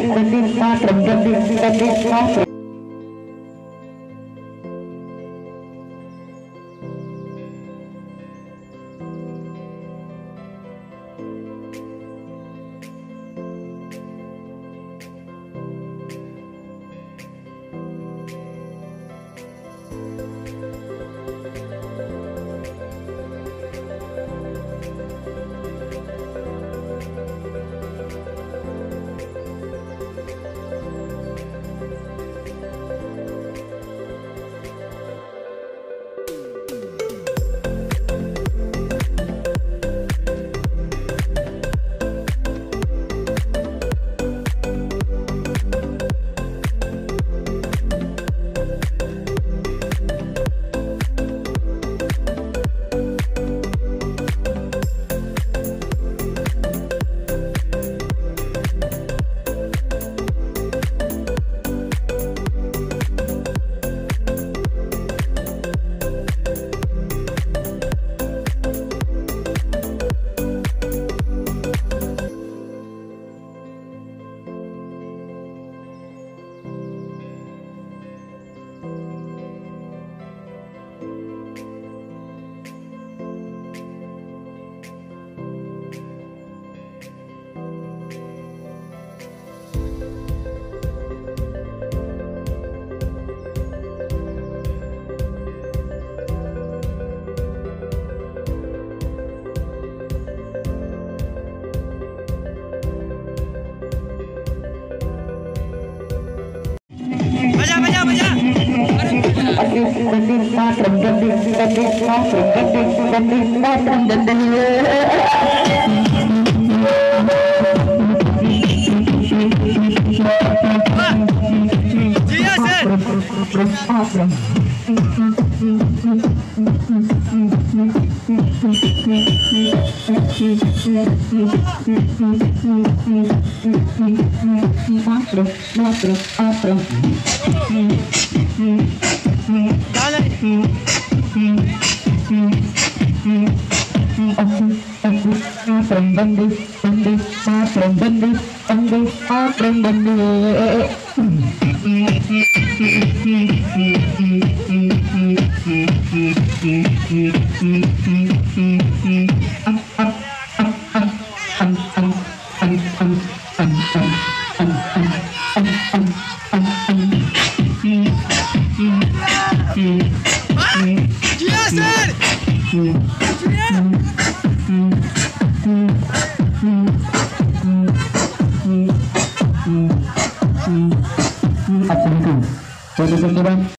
Gandhi, Gandhi, Gandhi, Gandhi, Gandhi, Gandhi, Gandhi, Gandhi, Gandhi, Gandhi, Gandhi, Gandhi, Afro, afro, afro. bandi bandi aapram bandi bandi aapram bandi Yeah. Entonces aquí va.